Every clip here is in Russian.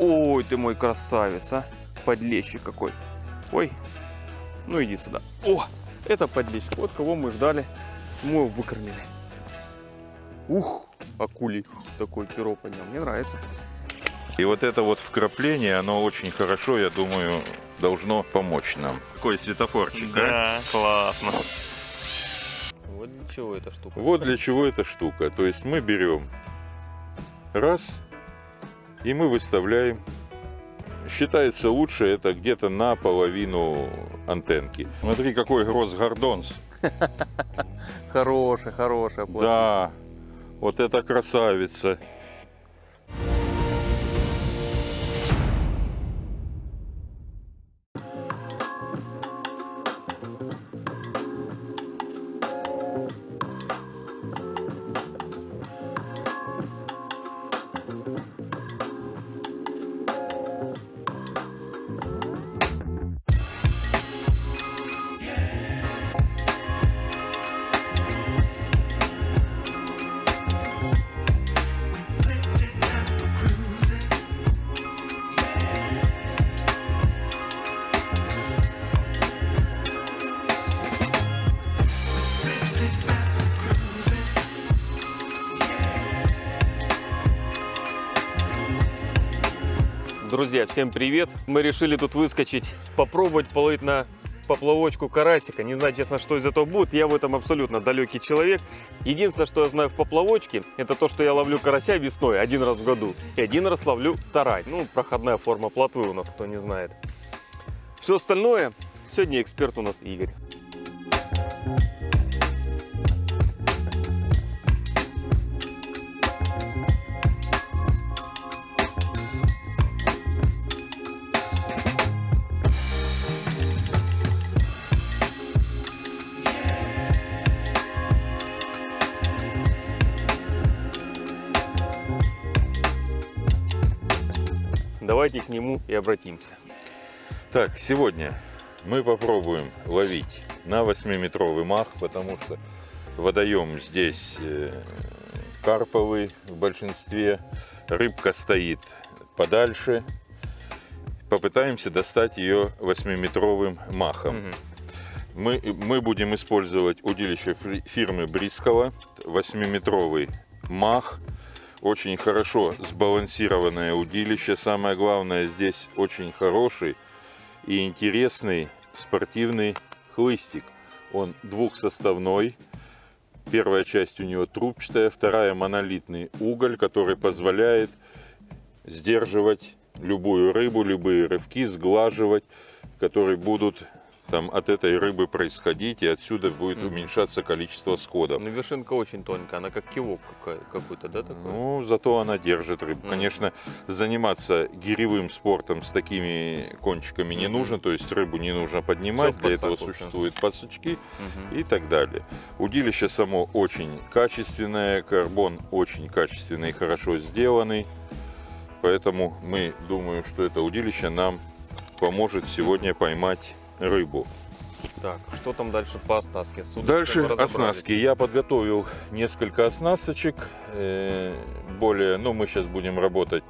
Ой, ты мой красавец, а. Подлещик какой. Ой, ну иди сюда. О, это подлещик. Вот кого мы ждали. Мы его выкормили. Ух, акулий такой перо поднял. Мне нравится. И вот это вот вкрапление, оно очень хорошо, я думаю, должно помочь нам. Какой светофорчик, а? Да, классно. Вот для чего эта штука. Вот для чего эта штука. То есть мы берем раз, и мы выставляем. Считается лучше это где-то наполовину антенки. Смотри, какой гроз гордонс. Хорошая, хорошая. Да, вот это красавица. Всем привет! Мы решили тут выскочить, попробовать половить на поплавочку карасика. Не знаю, честно, что из этого будет. Я в этом абсолютно далекий человек. Единственное, что я знаю в поплавочке, это то, что я ловлю карася весной один раз в году. И один раз ловлю тарань. Ну, проходная форма плотвы у нас, кто не знает. Все остальное, сегодня эксперт у нас Игорь. Нему и обратимся. Так, сегодня мы попробуем ловить на 8-метровый мах, потому что водоем здесь э, карповый в большинстве. Рыбка стоит подальше. Попытаемся достать ее 8-метровым махом. Мгм. Мы, мы будем использовать удилище фирмы Брискова, 8-метровый мах. Очень хорошо сбалансированное удилище. Самое главное, здесь очень хороший и интересный спортивный хлыстик. Он двухсоставной. Первая часть у него трубчатая, вторая монолитный уголь, который позволяет сдерживать любую рыбу, любые рывки, сглаживать, которые будут там от этой рыбы происходить, и отсюда будет уменьшаться количество сходов. Ну, вершинка очень тонкая, она как кивок какой-то, да, такой? Ну, зато она держит рыбу. Конечно, заниматься гиревым спортом с такими кончиками не нужно, то есть рыбу не нужно поднимать, для этого существуют Мгм. и так далее. Удилище само очень качественное, карбон очень качественный хорошо сделанный, поэтому мы думаем, что это удилище нам поможет сегодня поймать рыбу. Так, что там дальше по оснастке? С удочкой Дальше оснастки. Я подготовил несколько оснасточек. э, Более, ну мы сейчас будем работать,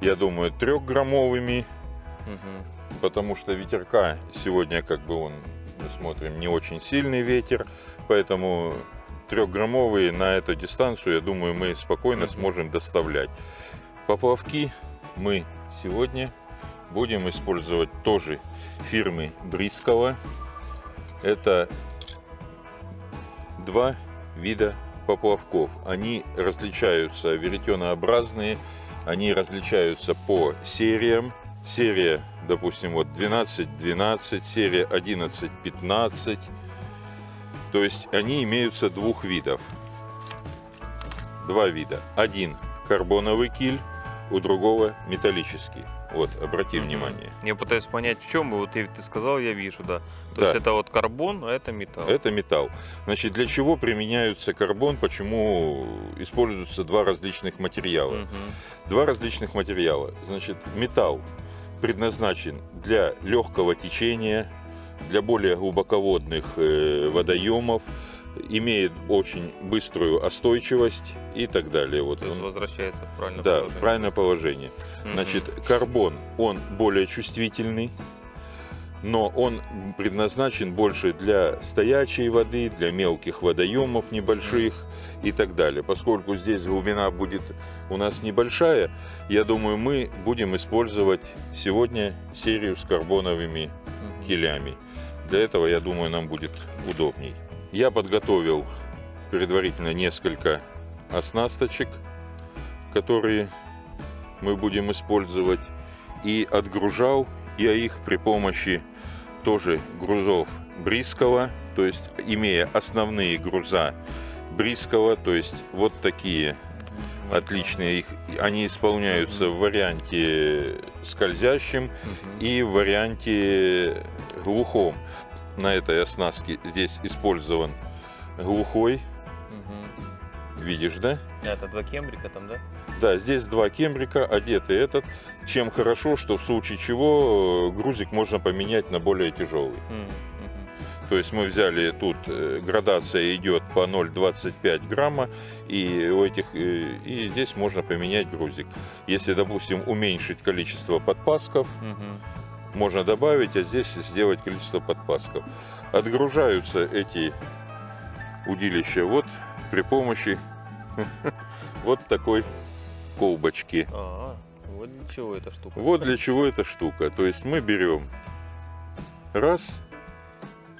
я думаю, трехграммовыми, Мгм. потому что ветерка сегодня как бы он, мы смотрим, не очень сильный ветер, поэтому трехграммовые на эту дистанцию, я думаю, мы спокойно Мгм. сможем доставлять. Поплавки мы сегодня будем использовать тоже фирмы Брискова. Это два вида поплавков. Они различаются веретенообразные, они различаются по сериям. Серия, допустим, вот 12-12, серия 11-15. То есть они имеются двух видов. Два вида. Один карбоновый киль, у другого металлический. Вот, обрати Мгм. внимание. Я пытаюсь понять, в чем, вот ты, ты сказал, я вижу, да. То Да. есть это вот карбон, а это металл. Это металл. Значит, для чего применяются карбон? Почему используются два различных материала? Мгм. Два различных материала. Значит, металл предназначен для легкого течения, для более глубоководных э, водоемов. Имеет очень быструю остойчивость и так далее. Вот То есть он- возвращается в правильное да, положение. правильное положение. Значит, карбон, он более чувствительный, но он предназначен больше для стоячей воды, для мелких водоемов небольших и так далее. Поскольку здесь глубина будет у нас небольшая, я думаю, мы будем использовать сегодня серию с карбоновыми килями. Для этого, я думаю, нам будет удобней. Я подготовил предварительно несколько оснасточек, которые мы будем использовать, и отгружал я их при помощи тоже грузов Брискова, то есть имея основные груза Брискова, то есть вот такие отличные, их, они исполняются в варианте скользящем Мгм. и в варианте глухом. На этой оснастке здесь использован глухой, Мгм. видишь, да? Это два кембрика там, да? Да, здесь два кембрика, одетый этот. Чем хорошо, что в случае чего э, грузик можно поменять на более тяжелый. Мгм. То есть мы взяли тут э, градация идет по 0,25 грамма, и у этих э, и здесь можно поменять грузик. Если, допустим, уменьшить количество подпасков, Мгм. Можно добавить, а здесь сделать количество подпасков. Отгружаются эти удилища вот при помощи вот такой колбочки. А, вот для чего эта штука. Вот для чего эта штука. То есть мы берем раз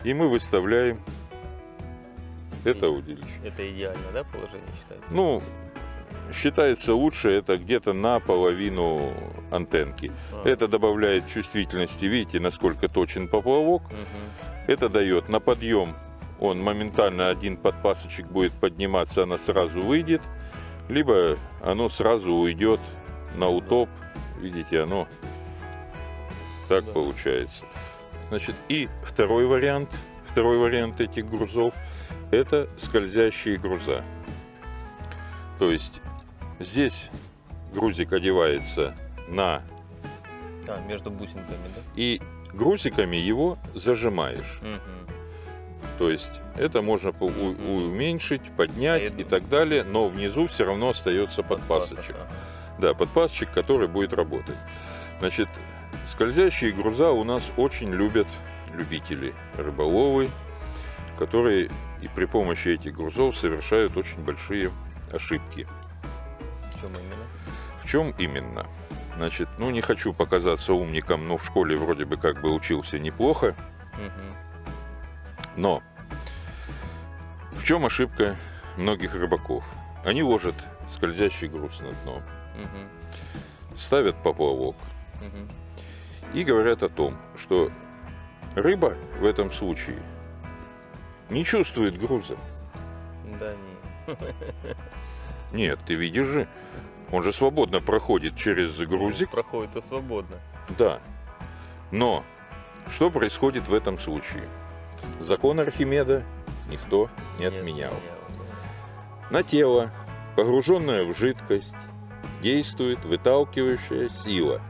и мы выставляем это удилище. Это идеально, да, положение считается? Ну, считается лучше это где-то на половину антенки. А, Это добавляет чувствительности. Видите, насколько точен поплавок. мгм. Это дает на подъем. Он моментально один подпасочек будет подниматься, она сразу выйдет. Либо оно сразу уйдет на утоп. Видите, оно так Да. получается. Значит, и второй вариант, второй вариант этих грузов, это скользящие груза. То есть здесь грузик одевается на А, между бусинками, да? и грузиками его зажимаешь. Мгм. То есть это можно уменьшить, поднять и так далее, но внизу все равно остается подпасочек. Да, подпасчик, который будет работать. Значит, скользящие груза у нас очень любят любители рыболовы, которые и при помощи этих грузов совершают очень большие ошибки. В чем именно? В чем именно? Значит, ну не хочу показаться умником, но в школе вроде бы как бы учился неплохо, Мгм. но в чем ошибка многих рыбаков? Они ложат скользящий груз на дно, Мгм. ставят поплавок, Мгм. и говорят о том, что рыба в этом случае не чувствует груза. Да не. Нет, ты видишь же, он же свободно проходит через грузик, Проходит и свободно. да. Но что происходит в этом случае? Закон Архимеда никто не отменял. На тело, погруженное в жидкость, действует выталкивающая сила.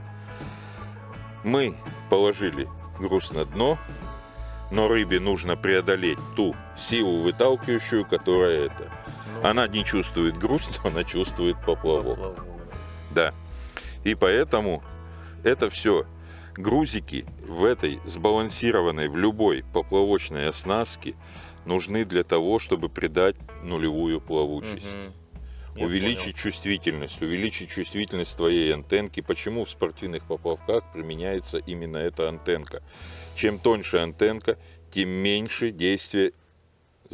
Мы положили груз на дно, но рыбе нужно преодолеть ту силу выталкивающую, которая это. Ну, Она не чувствует груз, но она чувствует поплавок. поплавок. Да. И поэтому это все грузики в этой сбалансированной в любой поплавочной оснастке нужны для того, чтобы придать нулевую плавучесть. Я увеличить чувствительность, увеличить чувствительность твоей антенки. Почему в спортивных поплавках применяется именно эта антенка? Чем тоньше антенка, тем меньше действие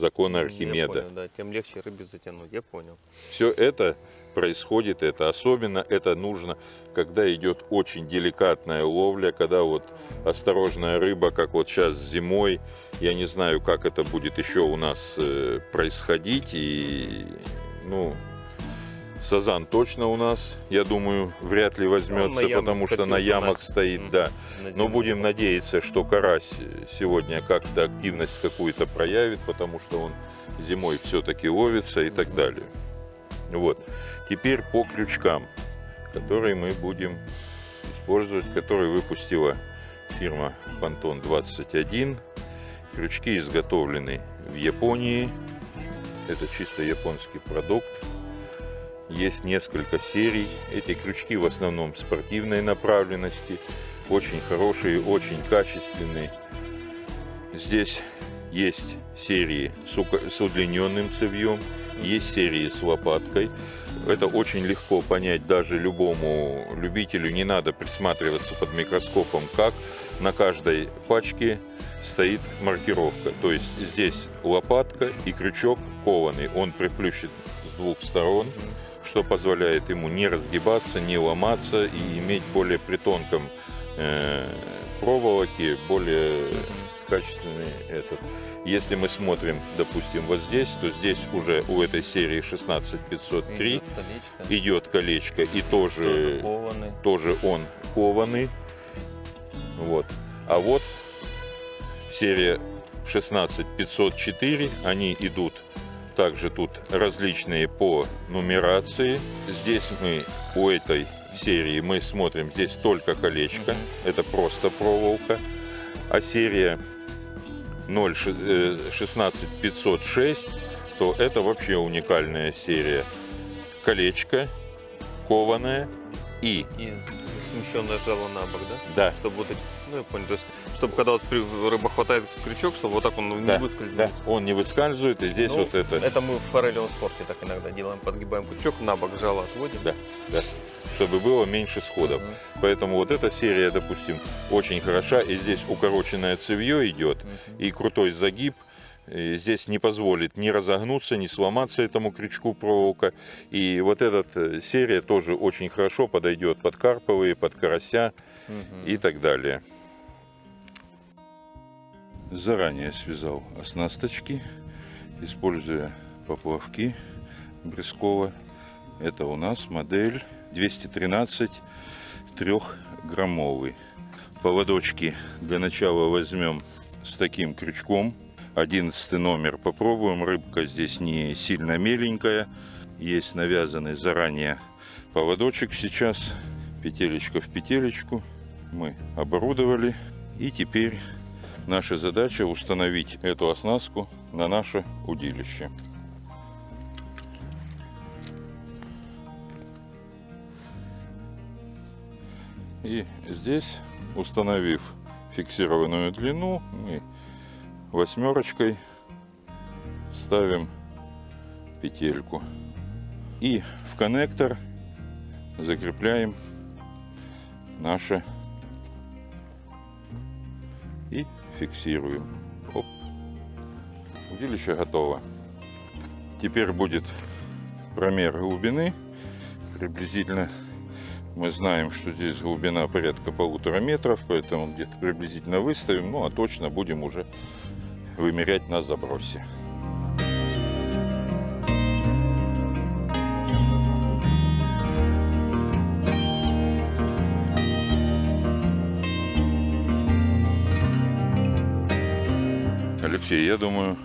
закона понял. Я Архимеда. понял, да, тем легче рыбе затянуть, я понял. Все это происходит, это особенно это нужно, когда идет очень деликатная ловля, когда вот осторожная рыба, как вот сейчас зимой, я не знаю, как это будет еще у нас э, происходить, и ну сазан точно у нас, я думаю, вряд ли возьмется, потому что на ямах стоит, да. Но будем надеяться, что карась сегодня как-то активность какую-то проявит, потому что он зимой все-таки ловится и так далее. Вот. Теперь по крючкам, которые мы будем использовать, которые выпустила фирма Pantone 21. Крючки изготовлены в Японии. Это чисто японский продукт. Есть несколько серий. Эти крючки в основном спортивной направленности. Очень хорошие, очень качественные. Здесь есть серии с удлиненным цевьем, есть серии с лопаткой. Это очень легко понять даже любому любителю. Не надо присматриваться под микроскопом, как на каждой пачке стоит маркировка. То есть здесь лопатка и крючок кованый. Он приплющит с двух сторон, что позволяет ему не разгибаться, не ломаться и иметь более при тонком э, проволоке, более качественный этот. Если мы смотрим, допустим, вот здесь, то здесь уже у этой серии 16503 Идет колечко. идет колечко и Тоже тоже, кованый. тоже он кованый. Вот. А вот серия 16504, они идут также тут различные по нумерации. Здесь мы у этой серии мы смотрим, здесь только колечко, это просто проволока. А серия 0, э, 16506, то это вообще уникальная серия. Колечко, кованое и, И смещенное жало на бок, да? да, Чтобы вот ну я понял, то есть, чтобы когда вот рыба хватает крючок, чтобы вот так он Да, не выскользнул. да, он не выскальзывает, и здесь Ну, вот это, Это мы в форелевом спорте так иногда делаем, подгибаем крючок, на бок жало отводим. Да. чтобы было меньше сходов. Мгм. Поэтому вот эта серия, допустим, очень хороша, и здесь укороченное цевье идет, Мгм. и крутой загиб, и здесь не позволит ни разогнуться, ни сломаться этому крючку проволока. И вот эта серия тоже очень хорошо подойдет под карповые, под карася Мгм. и так далее. Заранее связал оснасточки, используя поплавки Брескова. Это у нас модель 213 трехграммовый. Поводочки для начала возьмем с таким крючком. 11 номер попробуем. Рыбка здесь не сильно меленькая. Есть навязанный заранее поводочек сейчас. Петелечка в петелечку. Мы оборудовали. И теперь наша задача установить эту оснастку на наше удилище. И здесь, установив фиксированную длину, мы восьмерочкой ставим петельку. И в коннектор закрепляем наше фиксируем. Оп. Удилище готово. Теперь будет промер глубины. Приблизительно мы знаем, что здесь глубина порядка полутора метров, поэтому где-то приблизительно выставим, ну а точно будем уже вымерять на забросе. Алексей, я думаю,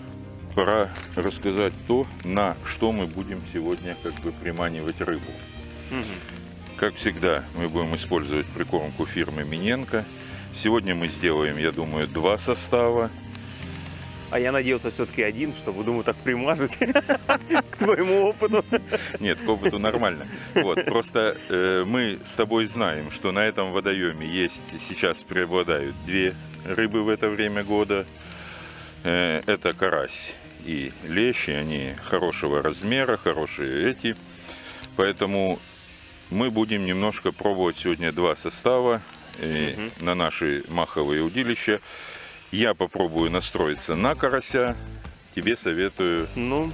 пора рассказать то, на что мы будем сегодня как бы приманивать рыбу. Мгм. Как всегда, мы будем использовать прикормку фирмы Миненко. Сегодня мы сделаем, я думаю, два состава. А я надеялся все-таки один, чтобы, думаю, так примажусь к твоему опыту. Нет, к опыту нормально. Вот, просто э, мы с тобой знаем, что на этом водоеме есть сейчас преобладают две рыбы в это время года. Э, это карась и лещи, они хорошего размера, хорошие эти. Поэтому мы будем немножко пробовать сегодня два состава Мгм. на наши маховые удилища. Я попробую настроиться на карася. Тебе советую Ну,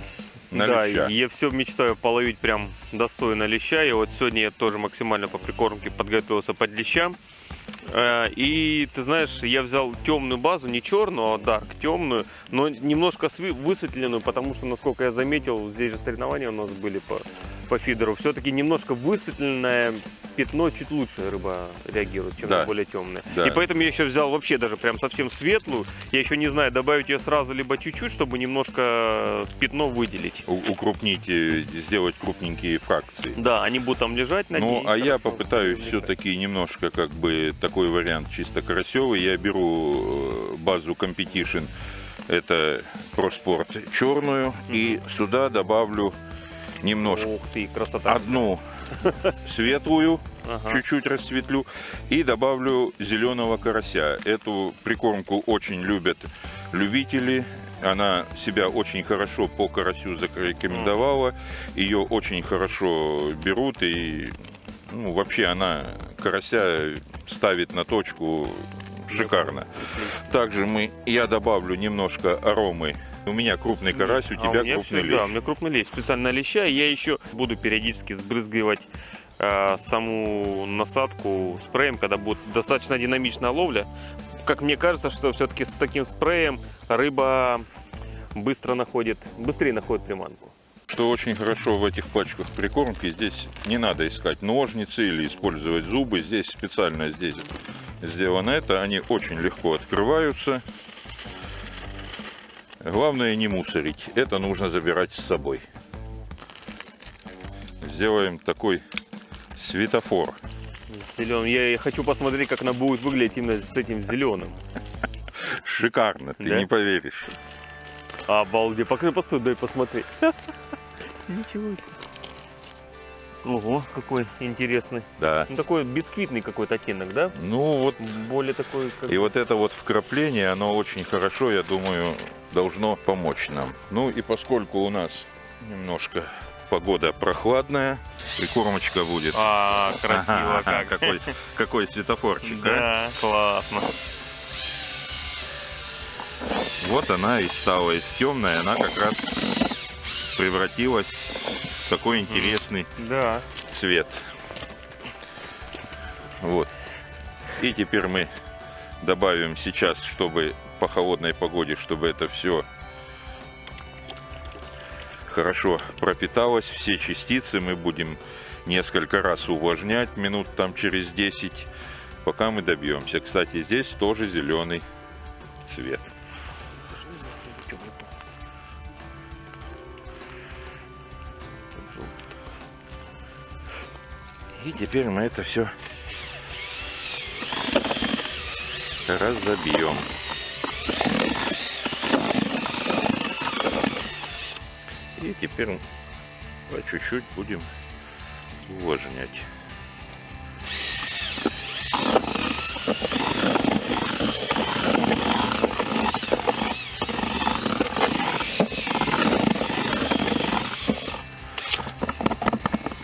на да, леща. я все мечтаю половить прям достойно леща. И вот сегодня я тоже максимально по прикормке подготовился под леща. Э, И ты знаешь, я взял темную базу, не черную, а дарк темную, но немножко высветленную, потому что, насколько я заметил, здесь же соревнования у нас были по, по фидеру. Все-таки немножко высветленное пятно чуть лучше рыба реагирует, чем Да. более темное. Да. И поэтому я еще взял вообще даже прям совсем светлую. Я еще не знаю, добавить ее сразу либо чуть-чуть, чтобы немножко пятно выделить. у- укрупнить, сделать крупненькие фракции. Да, они будут там лежать на Ну, ней. а я попытаюсь все-таки немножко как бы такой вариант чисто карасевый. Я беру э, базу Competition. Это Проспорт черную. И сюда добавлю немножко Ух ты, красота. одну светлую, Ага. чуть-чуть расцветлю, и добавлю зеленого карася. Эту прикормку очень любят любители. Она себя очень хорошо по карасю зарекомендовала. Ее очень хорошо берут и ну, вообще она карася ставит на точку шикарно. Также мы, я добавлю немножко аромы. У меня крупный карась, у А тебя меня крупный всё, Да, у лещ. меня крупный лещ. Специально леща. Я еще буду периодически сбрызгивать э, саму насадку спреем, когда будет достаточно динамичная ловля. Как мне кажется, что все-таки с таким спреем рыба быстро находит, быстрее находит приманку. Что очень хорошо в этих пачках прикормки, здесь не надо искать ножницы или использовать зубы. Здесь специально здесь сделано это. Они очень легко открываются. Главное не мусорить. Это нужно забирать с собой. Сделаем такой светофор. Зеленым. Я, я хочу посмотреть, как она будет выглядеть именно с этим зеленым. Шикарно, ты Да? не поверишь. Обалдеть. Покажи, постой, дай посмотреть. Ничего себе. Ого, какой интересный. Да. Ну, такой бисквитный какой-то оттенок, да? Ну вот Более такой, как... И вот это вот вкрапление, оно очень хорошо, я думаю, должно помочь нам. Ну и поскольку у нас немножко погода прохладная, прикормочка будет. А, красиво как. Какой, какой светофорчик, а? Да, классно. Вот она и стала из темной, она как раз превратилась в такой интересный Да. цвет. Вот. И теперь мы добавим сейчас, чтобы по холодной погоде, чтобы это все хорошо пропиталось, все частицы мы будем несколько раз увлажнять, минут там через 10, пока мы добьемся. Кстати, здесь тоже зеленый цвет. И теперь мы это все разобьем. И теперь по чуть-чуть будем увлажнять.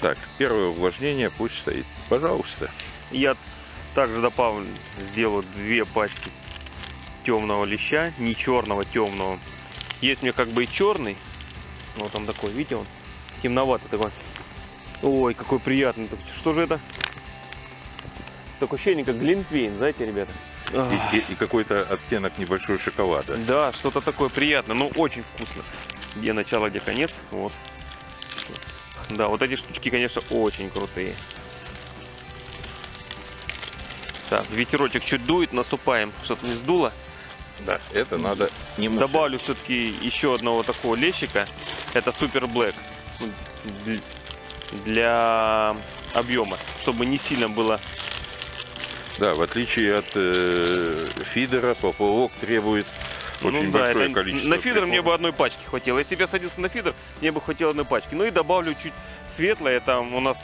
Так, первое увлажнение пусть стоит. Пожалуйста. Я также добавлю, сделаю две пачки темного леща, не черного, темного. Есть у меня как бы и черный, вот он такой, видите, он темноватый такой. Ой, какой приятный. Что же это? Такое ощущение, как глинтвейн, знаете, ребята? И, и- и какой-то оттенок небольшой шоколада. Да, что-то такое приятное, ну очень вкусно. Где начало, где конец, вот. Да, вот эти штучки, конечно, очень крутые. Так, ветерочек чуть дует, наступаем, чтобы не сдуло. Да, это надо не мусорить. Добавлю все-таки еще одного такого лещика. Это Супер Блэк. Дл- Для объема, чтобы не сильно было. Да, в отличие от э, фидера, поплавок требует очень Ну да, большое это количество. На фидер мне бы одной пачки хватило. Если бы я садился на фидер, мне бы хватило одной пачки. Ну и добавлю чуть светлое. Это у нас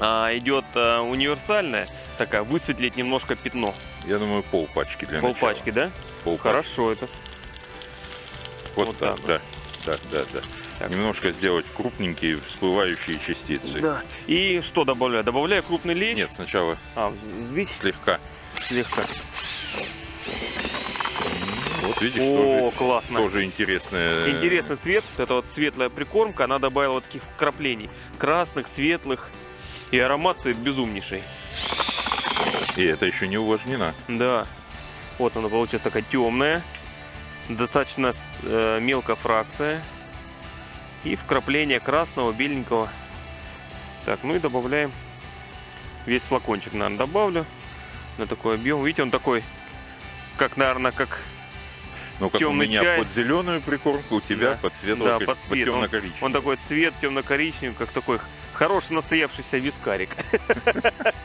а, идет а, универсальная. Такая, высветлить немножко пятно. Я думаю, полпачки для начала. Полпачки, да? Полпачки. Хорошо это. Вот, Вот так, так да. Да, да, да. Так. Немножко сделать крупненькие всплывающие частицы. Да. И что добавляю? Добавляю крупный лещ. Нет, сначала А, взбить слегка. слегка. Вот видишь, О, тоже, классно. тоже интересное. Интересный цвет. Эта вот светлая прикормка, она добавила таких вкраплений. Красных, светлых. И аромат стоит безумнейший. И это еще не увлажнено. Да. Вот она получилась такая темная. Достаточно э, мелкая фракция. И вкрапление красного, беленького. Так, ну и добавляем весь флакончик, наверное, добавлю. На такой объем. Видите, он такой, как, наверное, как Ну, как Темный у меня чай. под зеленую прикормку, у тебя Да. под Да, светло под цвет. Он- темно-коричневый. Он такой цвет темно-коричневый, как такой хороший настоявшийся вискарик.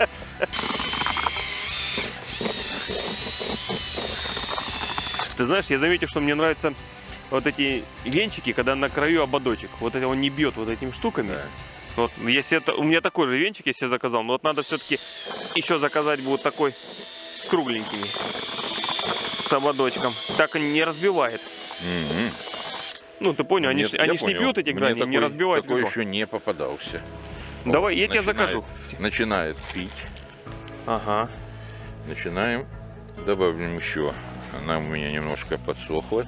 Ты знаешь, я заметил, что мне нравится вот эти венчики, когда на краю ободочек, вот это он не бьет вот этими штуками. Да. Вот, если это, у меня такой же венчик, если я заказал, но вот надо все-таки еще заказать будет такой с кругленькими, с ободочком. Так он не разбивает. Мгм. Ну, ты понял, они, Нет, они ж не бьют эти Мне грани, не такой- разбивают Такой легко. еще не попадался. Давай, Вот, я тебе начинает- закажу. Начинает пить. Ага. Начинаем. Добавим еще. Она у меня немножко подсохла.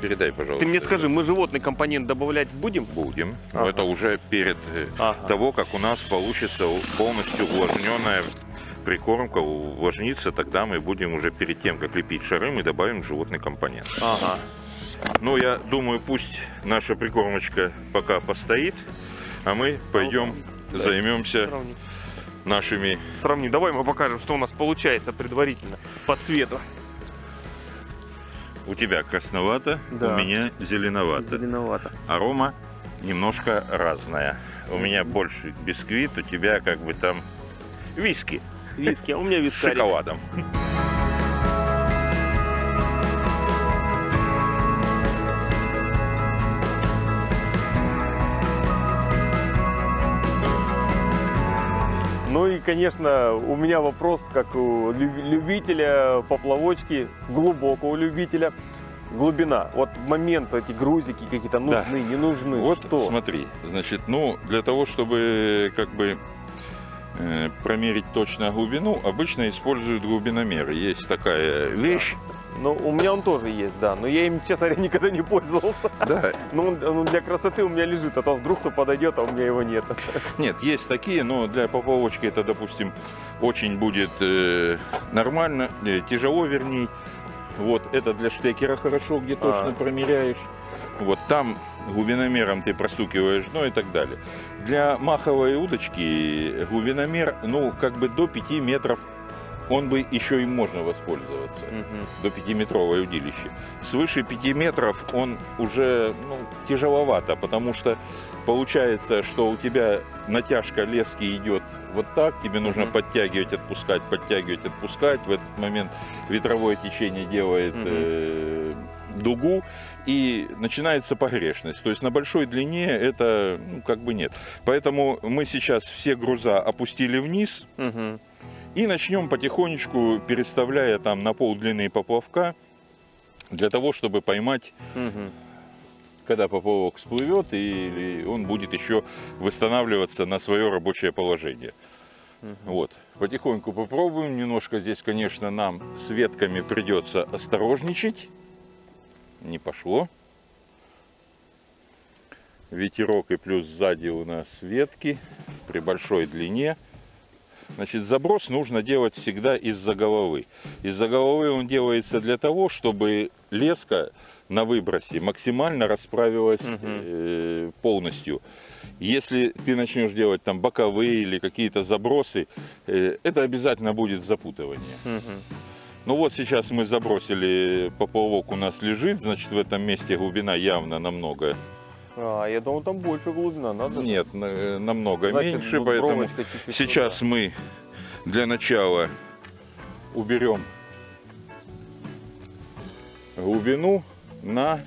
Передай, пожалуйста. Ты мне скажи, мы животный компонент добавлять будем? Будем. Но Ага. это уже перед э, Ага. того, как у нас получится полностью увлажненная прикормка увлажнится, тогда мы будем уже перед тем, как лепить шары, мы добавим животный компонент. Ага. Ну, я думаю, пусть наша прикормочка пока постоит, а мы пойдем займемся Сравни. нашими... Сравни. Давай мы покажем, что у нас получается предварительно по цвету. У тебя красновато, Да. у меня зеленовато. Зеленовато. Арома немножко разная. У меня больше бисквит, у тебя как бы там виски Виски, а у меня с вискарик. шоколадом. Ну и, конечно, у меня вопрос, как у лю- любителя поплавочки, глубокого любителя, глубина. Вот в момент эти грузики какие-то нужны, не нужны, Вот что? смотри, значит, ну для того, чтобы как бы промерить точно глубину, обычно используют глубиномеры. Есть такая вещь. Ну, у меня он тоже есть, да, но я им, честно говоря, никогда не пользовался. Да, Ну, он, он для красоты у меня лежит, а то вдруг кто подойдет, а у меня его нет. нет, есть такие, но для поплавочки это, допустим, очень будет э, нормально, э, тяжело, вернее. Вот это для штекера хорошо, где точно А. промеряешь. Вот там глубиномером ты простукиваешь дно и так далее. Для маховой удочки глубиномер, ну, как бы до 5 метров, он бы еще и можно воспользоваться. До 5-метровое удилище. Свыше 5 метров он уже ну, тяжеловато, потому что получается, что у тебя натяжка лески идет вот так, тебе нужно Мгм. подтягивать, отпускать, подтягивать, отпускать. В этот момент ветровое течение делает Мгм. э, дугу, и начинается погрешность. То есть на большой длине это ну, как бы нет. Поэтому мы сейчас все груза опустили вниз, Мгм. и начнем потихонечку, переставляя там на полдлины поплавка, для того, чтобы поймать, Мгм. когда поплавок всплывет, или он будет еще восстанавливаться на свое рабочее положение. Вот. Потихоньку попробуем. Немножко здесь, конечно, нам с ветками придется осторожничать. Не пошло. Ветерок и плюс сзади у нас ветки при большой длине. Значит, заброс нужно делать всегда из-за головы. Из-за головы он делается для того, чтобы леска на выбросе максимально расправилась Мгм. э, полностью. Если ты начнешь делать там боковые или какие-то забросы, э, это обязательно будет запутывание. Мгм. Ну вот сейчас мы забросили, поплавок у нас лежит, значит в этом месте глубина явно намного. А, я думал, там больше глубина, надо? Нет, на- э, намного Значит, меньше, б- поэтому бровочка чуть-чуть сейчас мы для начала уберем глубину на туда,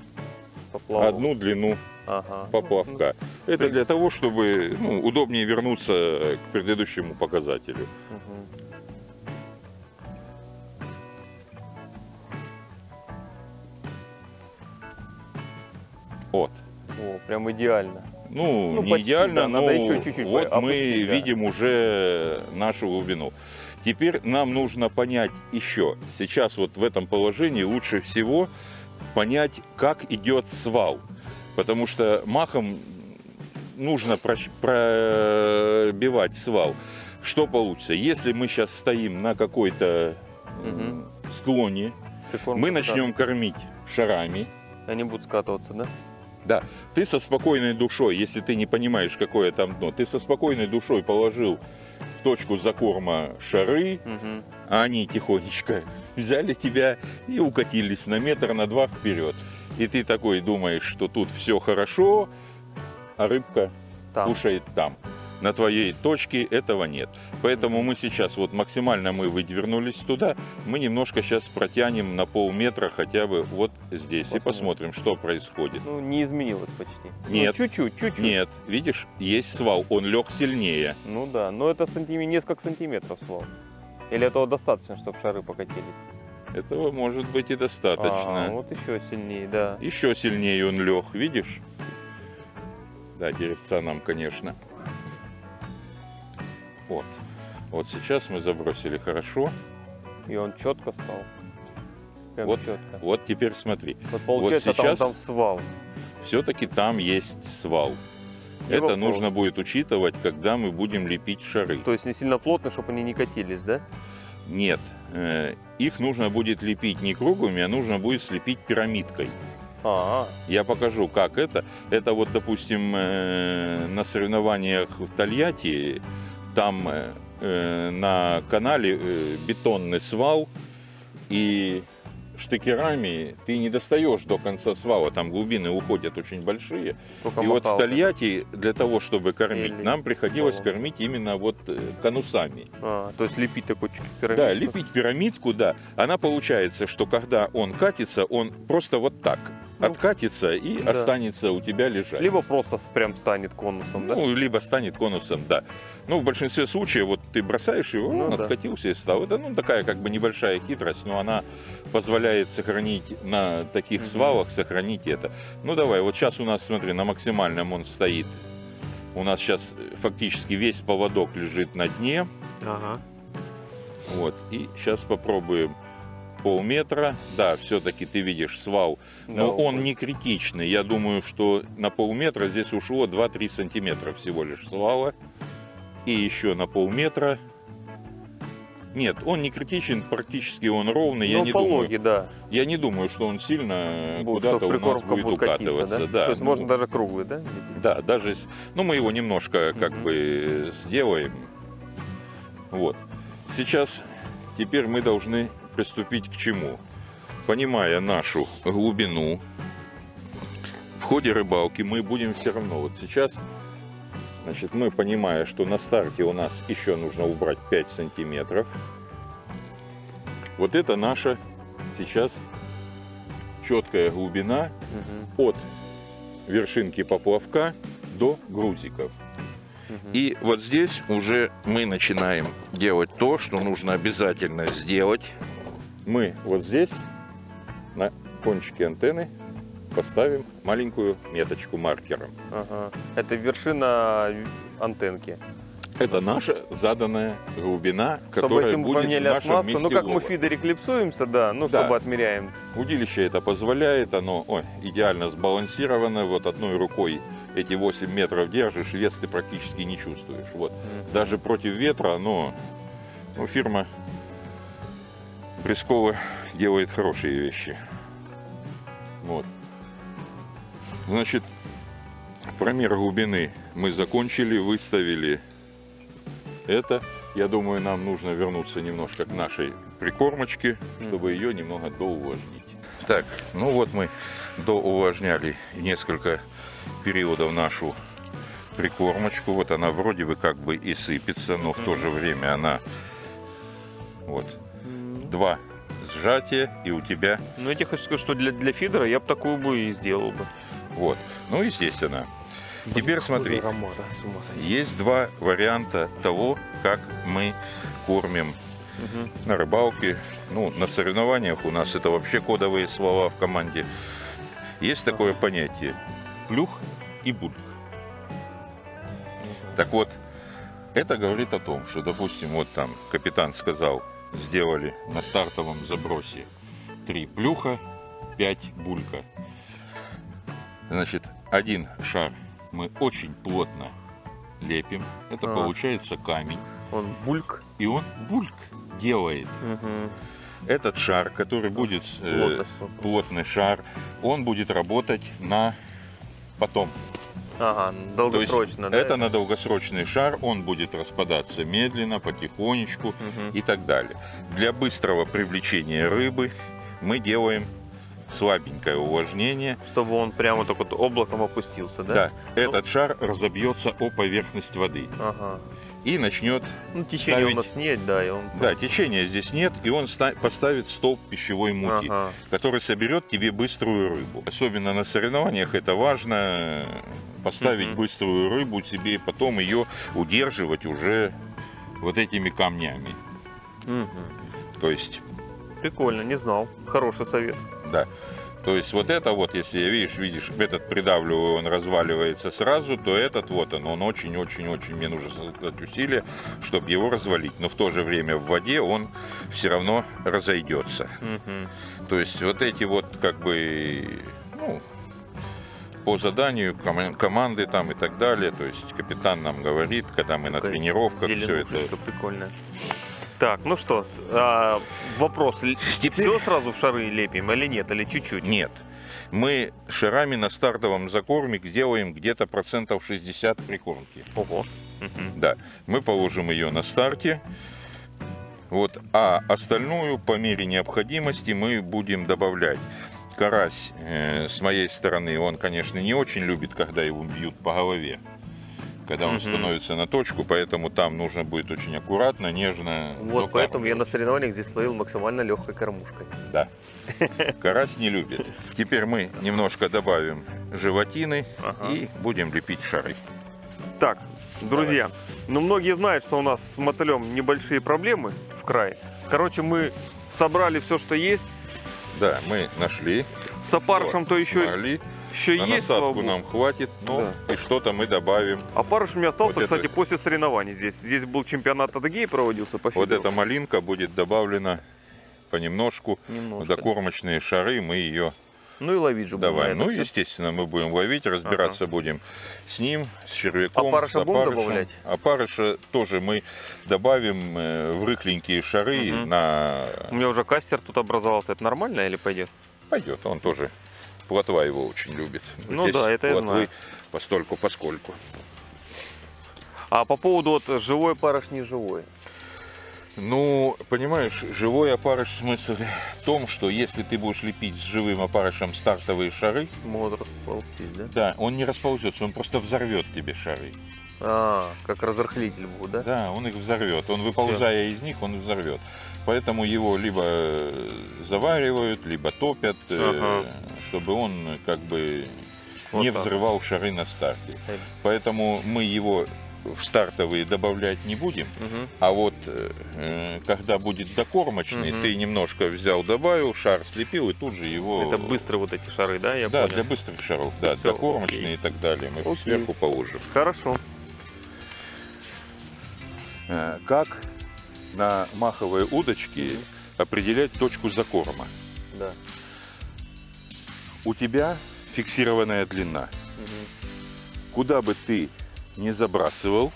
поплавок. одну длину Ага. поплавка. Это для того, чтобы ну, удобнее вернуться к предыдущему показателю. Вот. О, прям идеально. Ну, Ну, не почти, идеально, да, но надо еще чуть-чуть вот по- мы опустить, да. видим уже нашу глубину. Теперь нам нужно понять еще. Сейчас вот в этом положении лучше всего понять, как идет свал. Потому что махом нужно пробивать свал. Что получится? Если мы сейчас стоим на какой-то Мгм. склоне, мы да. начнем кормить шарами, Они будут скатываться, да? Да, ты со спокойной душой, если ты не понимаешь, какое там дно, ты со спокойной душой положил в точку закорма шары, Мгм. а они тихонечко взяли тебя и укатились на метр, на два вперед. И ты такой думаешь, что тут все хорошо, а рыбка Там. кушает там. На твоей точке этого нет. Поэтому мы сейчас, вот максимально мы выдвернулись туда, мы немножко сейчас протянем на полметра хотя бы вот здесь и Посмотрим. посмотрим, что происходит. Ну, не изменилось почти. Ну, Нет. чуть-чуть, чуть-чуть. Нет, видишь, есть свал, он лег сильнее. Ну да, но это сантиметр, несколько сантиметров свал. Или этого достаточно, чтобы шары покатились? Этого может быть и А, достаточно. вот еще сильнее, да. Еще сильнее он лег, видишь? Да, деревца нам, конечно. Вот. Вот сейчас мы забросили хорошо. И он четко стал. Прям Вот, четко. вот теперь смотри. Вот получается, сейчас- там, там свал. Все-таки там есть свал. И Это нужно будет учитывать, когда мы будем лепить шары. То есть не сильно плотно, чтобы они не катились, да? Нет, э, их нужно будет лепить не кругами, а нужно будет слепить пирамидкой. А, Я покажу, как это. Это вот, допустим, э, на соревнованиях в Тольятти, там э, на канале э, бетонный свал, и штыкерами ты не достаешь до конца свала, там глубины уходят очень большие. только и вот в. Тольятти для того, чтобы кормить, Или нам приходилось баллон. кормить именно вот э, конусами. А, то есть лепить такой пирамидку. Да, лепить пирамидку, да. Она получается, что когда он катится, он просто вот так откатится и да. останется у тебя лежать. Либо просто прям станет конусом, да? Ну, либо станет конусом, да. Ну, в большинстве случаев, вот ты бросаешь его, Ну, он да. откатился и стал. Это, ну, такая как бы небольшая хитрость, но она позволяет сохранить на таких свалах, сохранить это. Ну, давай, вот сейчас у нас, смотри, на максимальном он стоит. У нас сейчас фактически весь поводок лежит на дне. Ага. Вот, и сейчас попробуем полметра. Да, все-таки ты видишь свал, но Да, он не критичный. Я думаю, что на полметра здесь ушло 2-3 сантиметра всего лишь свала. И еще на полметра. Нет, он не критичен, практически он ровный. Я Ну, не, пологий, да. думаю, я не думаю, что он сильно куда-то у нас будет будет укатываться. да? Да, То есть ну, можно даже круглый, да? да, даже ну мы его немножко как бы сделаем. Вот. Сейчас теперь мы должны приступить к чему? Понимая нашу глубину, в ходе рыбалки мы будем все равно. Вот сейчас, значит, мы понимая, что на старте у нас еще нужно убрать 5 сантиметров. Вот это наша сейчас четкая глубина Мгм, от вершинки поплавка до грузиков. И вот здесь уже мы начинаем делать то, что нужно обязательно сделать. Мы вот здесь на кончике антенны поставим маленькую меточку маркером. Ага. Это вершина антенки. Это наша заданная глубина, Чтобы которая мы будет поменяли в нашем оснастку, ну месте как мы лова. в фидере клипсуемся, да, ну Да. чтобы отмеряем. Удилище это позволяет, оно ой, идеально сбалансировано. Вот одной рукой эти 8 метров держишь, вес ты практически не чувствуешь. Вот. Мгм. даже против ветра, но ну, фирма Брескова делает хорошие вещи. Вот. Значит, промер глубины мы закончили, выставили это. Я думаю, нам нужно вернуться немножко к нашей прикормочке, чтобы ее немного доувлажнить. Так, ну вот мы доувлажняли несколько периодов нашу прикормочку. Вот она вроде бы как бы и сыпется, но в то же время она вот. Два сжатия и у тебя Ну я тебе хочу сказать, что для, для фидера я бы такую бы и сделал бы. вот. Ну естественно. Теперь смотри. Аромат, а. Есть два варианта того, как мы кормим Мгм. на рыбалке. Ну, на соревнованиях у нас это вообще кодовые слова в команде. Есть такое понятие плюх и бульк. Так вот, это говорит о том, что, допустим, вот там капитан сказал, сделали на стартовом забросе три плюха, пять булька. Значит, один шар мы очень плотно лепим. Это А. получается камень. Он бульк. И он бульк делает. Мгм. Этот шар, который будет э, плотный шар, он будет работать на потом. Ага, долгосрочно, да? это на долгосрочный шар, он будет распадаться медленно, потихонечку Мгм. и так далее. Для быстрого привлечения рыбы мы делаем слабенькое увлажнение. Чтобы он прямо так вот облаком опустился, да? Да, этот шар разобьется о поверхность воды Ага. и начнет Ну, течения у Ставить- нас нет, да, и он... Да, течения здесь нет, и он ста- поставит столб пищевой мути, Ага. который соберет тебе быструю рыбу. Особенно на соревнованиях это важно поставить Мгм. быструю рыбу себе, и потом ее удерживать уже вот этими камнями. Мгм. То есть, Прикольно, не знал. Хороший совет. да. То есть вот это вот, если я видишь, видишь, этот придавливаю, он разваливается сразу, то этот вот он, он очень-очень-очень, мне нужно создать усилия, чтобы его развалить. Но в то же время в воде он все равно разойдется. Мгм. То есть вот эти вот как бы, по заданию кома- команды там и так далее. То есть капитан нам говорит, когда мы на Такая тренировках все это. прикольная. Так, ну что, а, вопрос. Теперь- Все сразу в шары лепим или нет? Или чуть-чуть? Нет. Мы шарами на стартовом закорме сделаем где-то процентов 60 прикормки. Ого. Да, мы положим ее на старте. Вот, а остальную по мере необходимости мы будем добавлять. Карась э, с моей стороны, он, конечно, не очень любит, когда его бьют по голове. Когда он Мгм. становится на точку, поэтому там нужно будет очень аккуратно, нежно. Вот поэтому я кормить. на соревнованиях здесь ловил максимально легкой кормушкой. Да. Карась не любит. Теперь мы немножко добавим животины Ага. и будем лепить шары. Так, друзья, ну многие знают, что у нас с мотылем небольшие проблемы в крае. Короче, мы собрали все, что есть. Да, мы нашли. С опарышем то еще, смогли. еще На есть, насадку нам хватит, но и что-то мы добавим. Опарыш у меня остался, Вот это- кстати, после соревнований здесь. Здесь был чемпионат Адыгеи проводился по Вот эта малинка будет добавлена понемножку. Немножко. Докормочные шары мы ее Ну и ловить же будем даваем. это Ну, естественно, мы будем ловить, разбираться будем с ним, с червяком, Опарыша с будем опарышем. добавлять? Опарыша тоже мы добавим э, в рыхленькие шары Мгм. на... У меня уже кастер тут образовался. Это нормально или пойдет? Пойдет, он тоже... Плотва его очень любит. Ну Здесь да, это я знаю. постольку поскольку. А по поводу вот живой опарыш, не живой. Ну, понимаешь, живой опарыш в смысле в том, что если ты будешь лепить с живым опарышем стартовые шары, Могут расползтись, да? да, он не расползется, он просто взорвет тебе шары. А, как разрыхлитель будет, да? Да, он их взорвет. Он, выползая из них, он взорвет. Поэтому его либо э, заваривают, либо топят, э, Ага. чтобы он как бы Вот не так. взрывал шары на старте. Поэтому мы его в стартовые добавлять не будем. Мгм. А вот э, э, когда будет докормочный, Мгм. ты немножко взял, добавил, шар слепил и тут же его... Это быстрые вот эти шары, да? Я Да, понял. для быстрых шаров, да, Всё, докормочные окей. и так далее. Мы Окей. сверху положим. Хорошо. Э, Как на маховой удочке Мгм. определять точку закорма? Да. У тебя фиксированная длина. Мгм. Куда бы ты не забрасывал,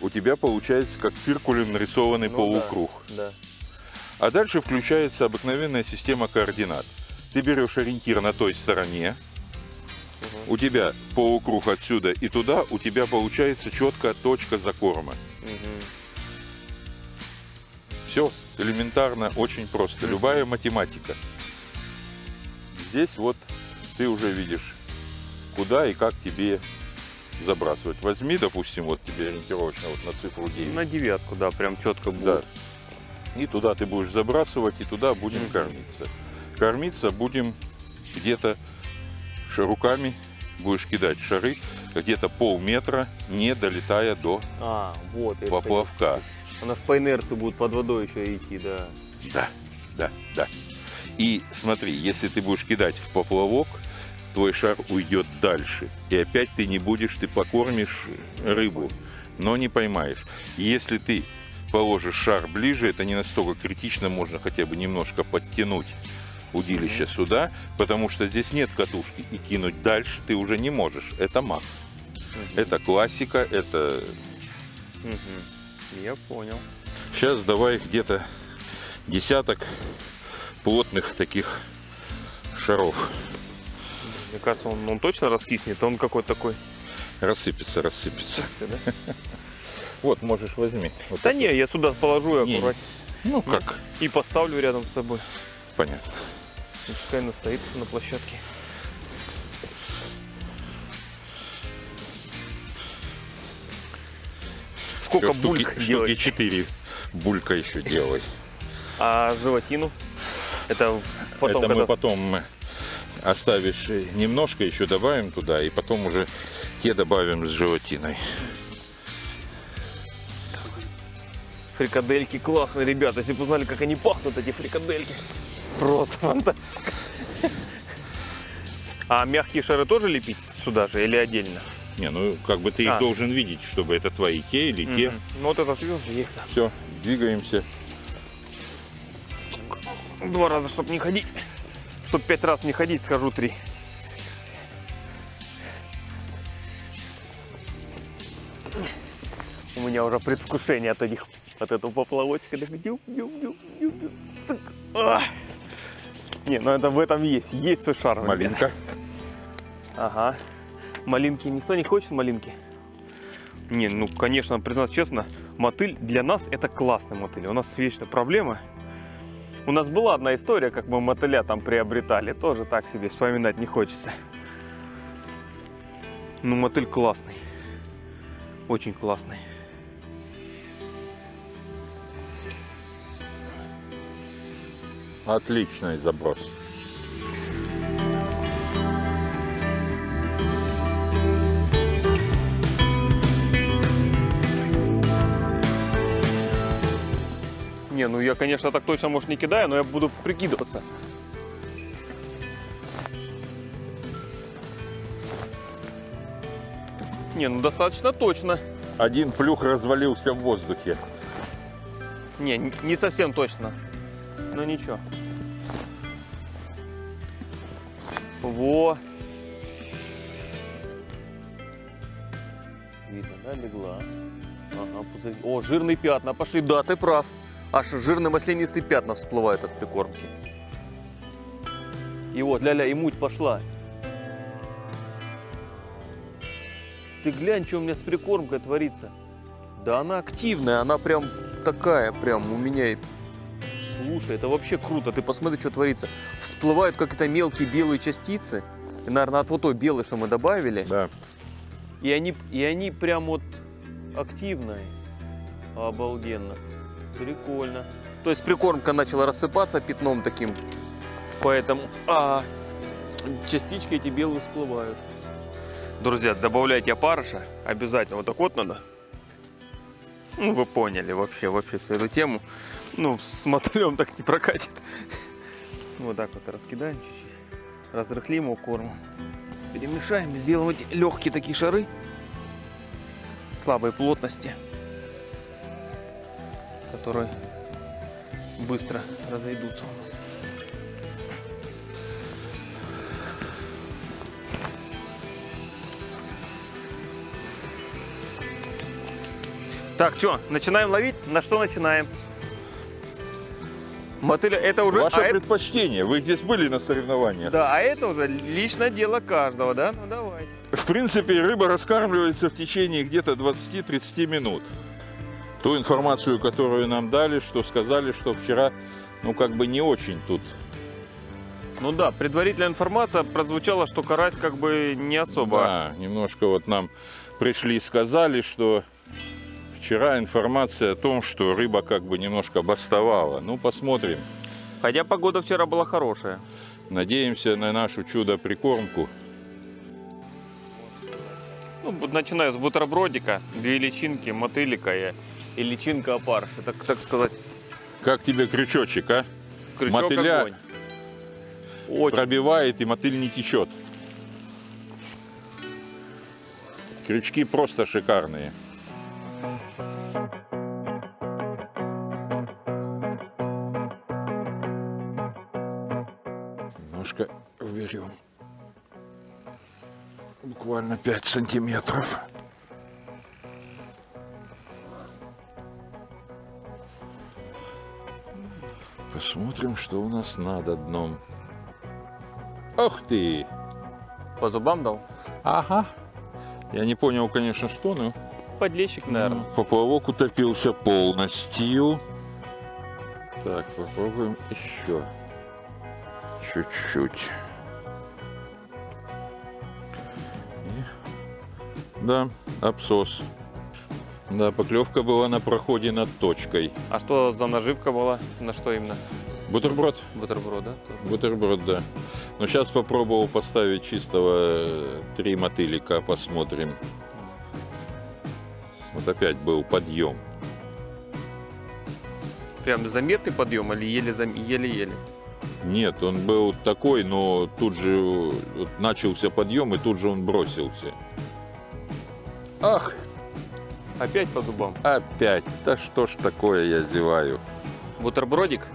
у тебя получается как циркулем нарисованный Ну полукруг. Да. А дальше включается обыкновенная система координат. Ты берешь ориентир на той стороне, Мгм. у тебя полукруг отсюда и туда, у тебя получается четкая точка закорма. Мгм. Все элементарно, очень просто. Мгм. Любая математика. Здесь вот ты уже видишь, куда и как тебе забрасывать. Возьми, допустим, вот тебе ориентировочно вот на цифру 9. На девятку, да, прям четко будет. Да. И туда ты будешь забрасывать, и туда будем кормиться. Кормиться будем где-то руками, будешь кидать шары где-то полметра, не долетая до А, вот. поплавка. Она ж по инерции будет под водой еще идти, да. Да, да, да. И смотри, если ты будешь кидать в поплавок, твой шар уйдет дальше. И опять ты не будешь, ты покормишь рыбу, но не поймаешь. Если ты положишь шар ближе, это не настолько критично, можно хотя бы немножко подтянуть удилище сюда, потому что здесь нет катушки, и кинуть дальше ты уже не можешь. Это мах. Мгм. Это классика, это... Мгм. Я понял. Сейчас давай где-то десяток плотных таких шаров. Мне кажется, он, он точно раскиснет. Он какой-то такой. Рассыпется, рассыпется. да? Вот, можешь возьми. Вот Да не, я сюда положу и аккуратно. Ну как, И поставлю рядом с собой. понятно. И Пускай она стоит на площадке. Сколько штуки, бульк штуки делаете? 4 булька еще делать. А животину? Это потом, Это когда... мы потом оставишь немножко, еще добавим туда, и потом уже те добавим с желатиной. Фрикадельки классные, ребята. Если бы узнали, как они пахнут, эти фрикадельки. Просто фантастика. А мягкие шары тоже лепить сюда же или отдельно? Не, ну как бы ты их А. должен видеть, чтобы это твои те или те. Ну вот это да. Все, двигаемся. Два раза, чтобы не ходить. Чтоб пять раз не ходить, скажу три. У меня уже предвкушение от этих, от этого поплавочка. Так дюб, дюб, дюб, дюб, дюб, цик. А! Не, ну это в этом есть. Есть свой шарм. Малинка. Ага. Малинки. Никто не хочет малинки? Не, ну, конечно, признаться честно, мотыль для нас это классный мотыль. У нас вечно проблема. У нас была одна история, как мы мотыля там приобретали. Тоже так себе вспоминать не хочется. Ну, мотыль классный. Очень классный. Отличный заброс. Не, ну я, конечно, так точно, может, не кидаю, но я буду прикидываться. Не, ну достаточно точно. Один плюх развалился в воздухе. Не, не совсем точно. Но ничего. Во. Видно, да, легла. Ага, пузырь. О, жирные пятна пошли. Да, ты прав. Аж жирные маслянистые пятна всплывают от прикормки. И вот, ля-ля, и муть пошла. Ты глянь, что у меня с прикормкой творится. Да она активная, она прям такая, прям у меня. Слушай, это вообще круто. Ты посмотри, что творится. Всплывают какие-то мелкие белые частицы. И, наверное, от вот той белой, что мы добавили. Да. И они, и они прям вот активные. Обалденно. Прикольно. То есть прикормка начала рассыпаться пятном таким. Поэтому а, частички эти белые всплывают. Друзья, добавляйте опарыша. Обязательно. Вот так вот надо. Ну, вы поняли вообще, вообще всю эту тему. Ну, с мотылем так не прокатит. Вот так вот раскидаем чуть-чуть. Разрыхлим его кормом. Перемешаем, сделаем эти легкие такие шары слабой плотности, которые быстро разойдутся у нас. Так, что, начинаем ловить? На что начинаем? Мотыля, это уже... Ваше а это- предпочтение. Вы здесь были на соревнованиях. Да, а это уже личное дело каждого, да? Ну давай. В принципе, рыба раскармливается в течение где-то 20-30 минут. Ту информацию, которую нам дали, что сказали, что вчера, ну, как бы не очень тут. Ну да, предварительная информация прозвучала, что карась как бы не особо. Да, немножко вот нам пришли и сказали, что вчера информация о том, что рыба как бы немножко бастовала. Ну, посмотрим. Хотя погода вчера была хорошая. Надеемся на нашу чудо-прикормку. Ну, начиная с бутербродика, две личинки, мотылика и, и личинка опарыша. Так, так сказать, Как тебе крючочек, а? крючок Мотыля огонь. Очень. Пробивает и мотыль не течет. Крючки просто шикарные. Немножко уберем. Буквально 5 сантиметров. Посмотрим, что у нас над дном. Ох ты! По зубам дал? Ага. Я не понял, конечно, что, но Подлещик, наверное. поплавок утопился полностью. Так, попробуем еще. Чуть-чуть. И- Да, абсос. Да, поклевка была на проходе над точкой. А что за наживка была? На что именно? Бутерброд. Бутерброд, да? Бутерброд, да. Но сейчас попробовал поставить чистого э, три мотылика, посмотрим. Вот опять был подъем. Прям заметный подъем или еле-еле? Нет, он был такой, но тут же э, вот начался подъем, и тут же он бросился. Ах, Опять по зубам. опять! Да что ж такое, я зеваю. Бутербродик?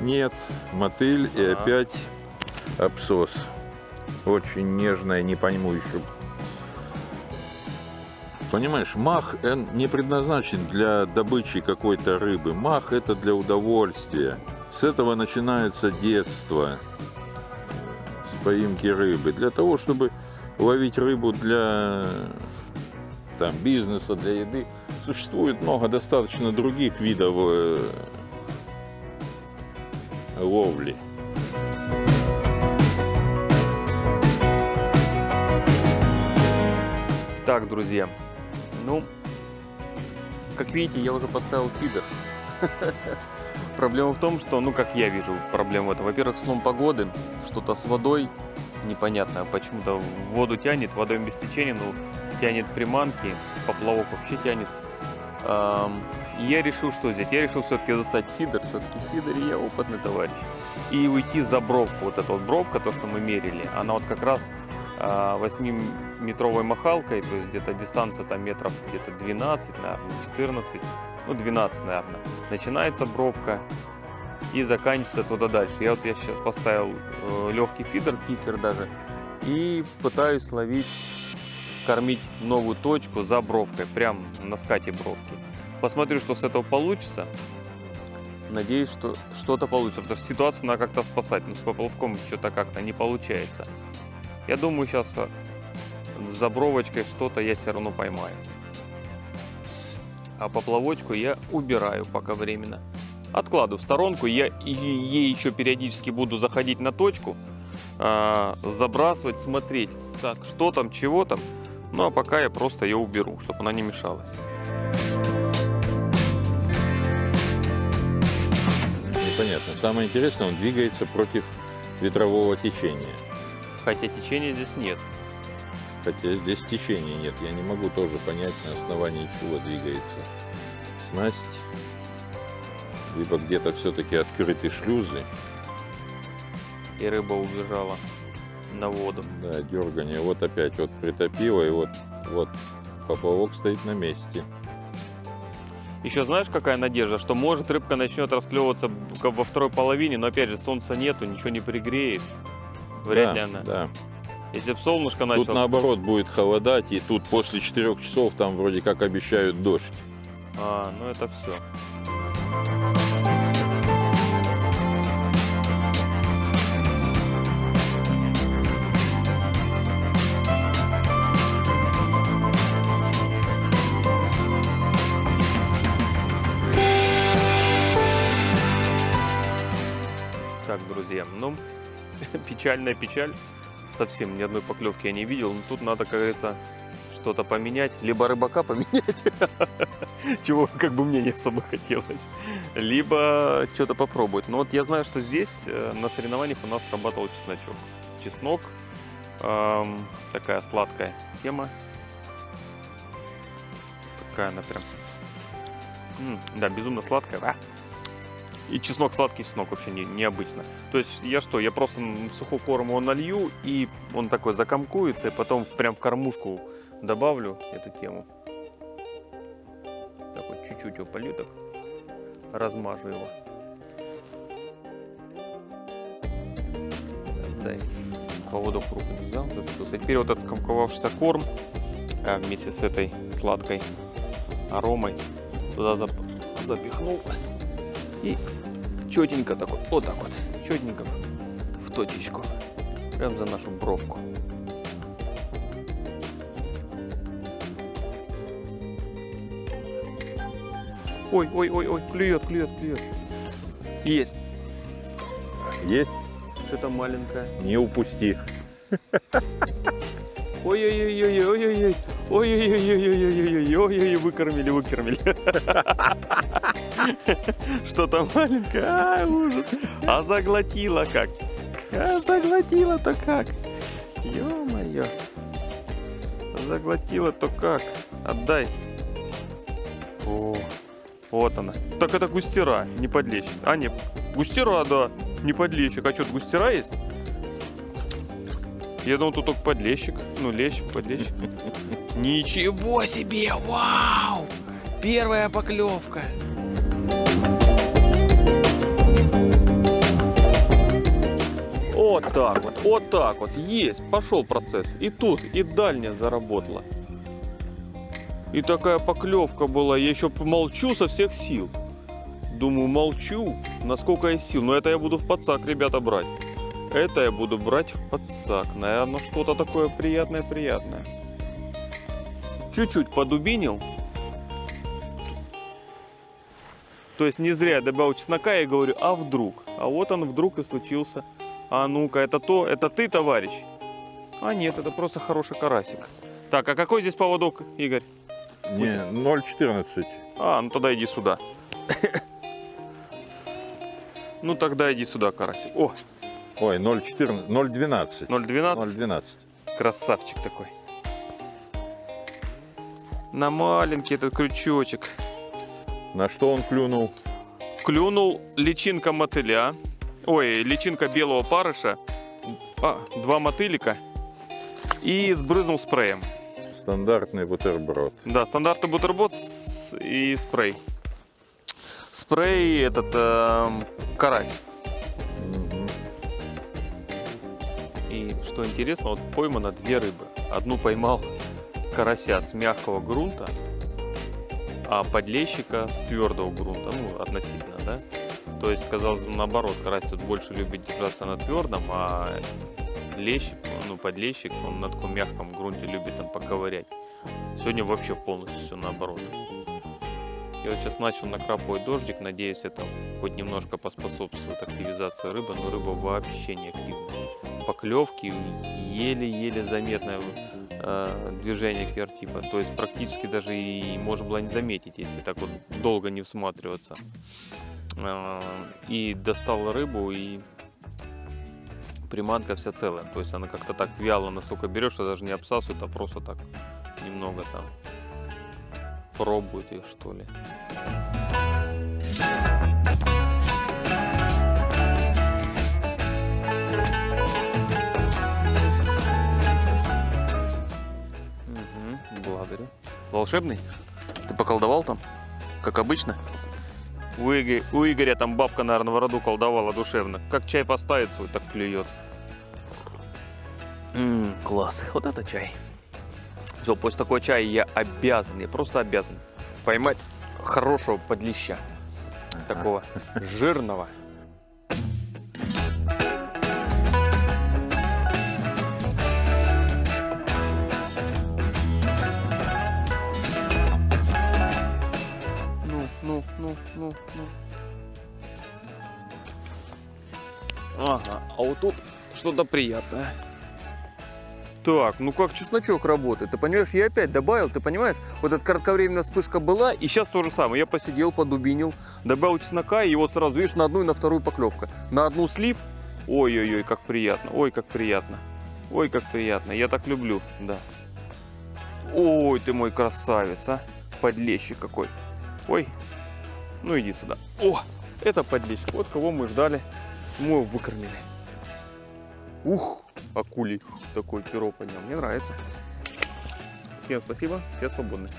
Нет, мотыль и Ага. опять абсос. Очень нежная, не пойму еще. Понимаешь, мах он не предназначен для добычи какой-то рыбы. Мах это для удовольствия. С этого начинается детство. С поимки рыбы. Для того, чтобы ловить рыбу для там, бизнеса, для еды. Существует много достаточно других видов э, ловли. Так, друзья, ну, как видите, я уже поставил фидер. Проблема в том, что, ну, как я вижу проблему в этом. Во-первых, слом погоды, что-то с водой непонятно. Почему-то воду тянет, водой без течения, ну, тянет приманки, поплавок вообще тянет. И я решил, что взять? Я решил все-таки достать фидер. Все-таки в фидере я опытный товарищ. И уйти за бровку. Вот эта вот бровка, то, что мы мерили, она вот как раз 8-метровой махалкой, то есть где-то дистанция там метров где-то 12, наверное, 14, ну 12, наверное. Начинается бровка и заканчивается туда дальше. Я вот я сейчас поставил легкий фидер, пикер даже, и пытаюсь ловить, кормить новую точку за бровкой, прям на скате бровки. Посмотрю, что с этого получится. Надеюсь, что что-то получится, потому что ситуацию надо как-то спасать. Но с поплавком что-то как-то не получается. Я думаю, сейчас с забровочкой что-то я все равно поймаю. А поплавочку я убираю пока временно. Откладываю в сторонку. Я ей еще периодически буду заходить на точку, а, забрасывать, смотреть, так, что там, чего там. Ну а пока я просто ее уберу, чтобы она не мешалась. Непонятно. Самое интересное, он двигается против ветрового течения. Хотя течения здесь нет. Хотя здесь течения нет. Я не могу тоже понять, на основании чего двигается снасть. Либо где-то все-таки открыты шлюзы. И рыба убежала на воду. Да, дергание. Вот опять вот притопило, и вот, вот поплавок стоит на месте. Еще знаешь, какая надежда, что может рыбка начнет расклевываться во второй половине, но опять же солнца нету, ничего не пригреет. Вряд ли да, она. Да. Если бы солнышко Тут начало... наоборот будет холодать, и тут после 4 часов там вроде как обещают дождь. А, ну это все. Друзья, ну, печальная печаль. Совсем ни одной поклевки я не видел. Но тут надо, как говорится, что-то поменять. Либо рыбака поменять, чего как бы мне не особо хотелось. Либо что-то попробовать. Но вот я знаю, что здесь э, на соревнованиях у нас срабатывал чесночок. Чеснок. эм, такая сладкая тема. Такая она прям. М, да, безумно сладкая. А! И чеснок, сладкий чеснок вообще не, необычно. То есть я что, я просто сухой корм его налью, и он такой закомкуется, и потом прям в кормушку добавлю эту тему. Так вот, чуть-чуть его полью, так размажу его. Дай поводок в руку не взял, зацепился. Теперь вот этот скомковавшийся корм а, вместе с этой сладкой аромой туда зап- запихнул. И четенько такой, вот так вот, четенько в точечку. Прям за нашу бровку. Ой, ой, ой, ой, клюет, клюет, клюет. Есть. Есть? Что-то маленькое. Не упусти. Ой-ой-ой-ой-ой-ой-ой. Ой-ой-ой-ой-ой-ой-ой-ой, выкормили, выкормили. Что-то маленькое, а, ужас. А заглотила как? А заглотила-то как? Ё-моё. Заглотила-то как? Отдай. О, вот она. Так это густера, не подлещик. А, нет, густера, да, не подлещик. А что, густера есть? Я думал, тут только подлещик. Ну, лещик, подлещик. Ничего себе! Вау! Первая поклевка. Вот так вот, вот так вот. Есть, пошел процесс. И тут, и дальняя заработала. И такая поклевка была. Я еще молчу со всех сил. Думаю, молчу, насколько есть сил. Но это я буду в подсак, ребята, брать. Это я буду брать в подсак. Наверное, что-то такое приятное-приятное. Чуть-чуть подубинил. То есть не зря я добавил чеснока и говорю, а вдруг? А вот он вдруг и случился. А ну-ка, это то, это ты, товарищ? А нет, это просто хороший карасик. Так, а какой здесь поводок, Игорь? Не, 0,14. А, ну тогда иди сюда. Ну тогда иди сюда, карасик. О, Ой, 0,14, 0,12. 0,12. 0,12. Красавчик такой. На маленький этот крючочек. На что он клюнул? Клюнул личинка мотыля. Ой, личинка белого парыша. А, два мотылика. И сбрызнул спреем. Стандартный бутерброд. Да, стандартный бутерброд и спрей. Спрей этот эм, карась. Мгм. И что интересно, вот поймано две рыбы. Одну поймал карася с мягкого грунта, а подлещика с твердого грунта, ну, относительно, да? То есть, казалось бы, наоборот, карась тут больше любит держаться на твердом, а лещ, ну, подлещик, он на таком мягком грунте любит там поковырять. Сегодня вообще полностью все наоборот. Я вот сейчас начал накрапывать дождик, надеюсь, это хоть немножко поспособствует активизации рыбы, но рыба вообще не активная. Поклевки еле-еле заметное э, движение квертипа. То есть практически даже и можно было не заметить, если так вот долго не всматриваться. Э, и достал рыбу, и приманка вся целая. То есть она как-то так вяло настолько берет, что даже не обсасывает, а просто так немного там пробует ее, что ли. Мгм, благодарю. Волшебный? Ты поколдовал там? Как обычно? У, Игоря, у Игоря там бабка, наверное, в роду колдовала душевно. Как чай поставит свой, так клюет. М, класс. Вот это чай. Все, после такого чая я обязан, я просто обязан поймать хорошего подлеща. Такого жирного. Ну, ну. Ага, а вот тут что-то приятное. Так, ну как чесночок работает? Ты понимаешь, я опять добавил, ты понимаешь? Вот эта кратковременная вспышка была, и сейчас то же самое. Я посидел, подубинил, добавил чеснока, и вот сразу, видишь, на одну и на вторую поклевка. На одну слив, ой-ой-ой, как приятно, ой, как приятно. Ой, как приятно, я так люблю, да. Ой, ты мой красавец, а. Подлещик какой. Ой, ну иди сюда. О, это подлещик, вот кого мы ждали. Мы его выкормили. Ух, акулий такой перо поднял. Мне нравится. Всем спасибо, все свободны.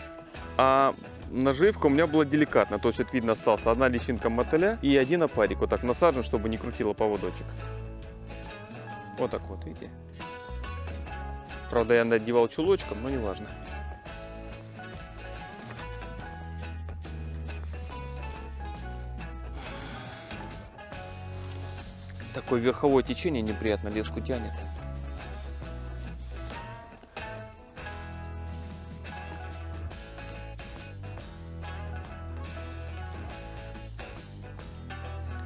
А наживка у меня была деликатная, то есть это видно остался одна личинка мотыля и один опарик вот так насажен, чтобы не крутило поводочек. Вот так вот, видите. Правда, я надевал чулочком, но не важно. Такое верховое течение неприятно леску тянет.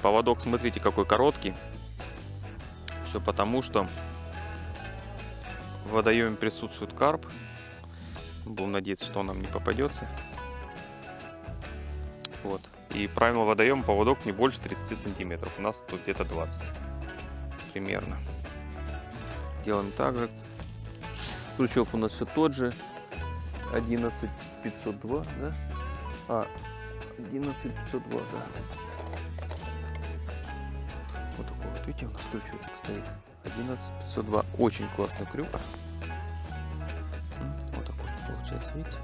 Поводок, смотрите, какой короткий. Все потому, что в водоеме присутствует карп. Будем надеяться, что он нам не попадется. Вот. И правило водоема поводок не больше 30 сантиметров. У нас тут где-то 20 примерно. Делаем так же. Крючок у нас все тот же. 11502, да? А, 11502, да. Вот такой вот, видите, у нас крючочек стоит. 11502. Очень классный крюк. Вот такой получается, видите?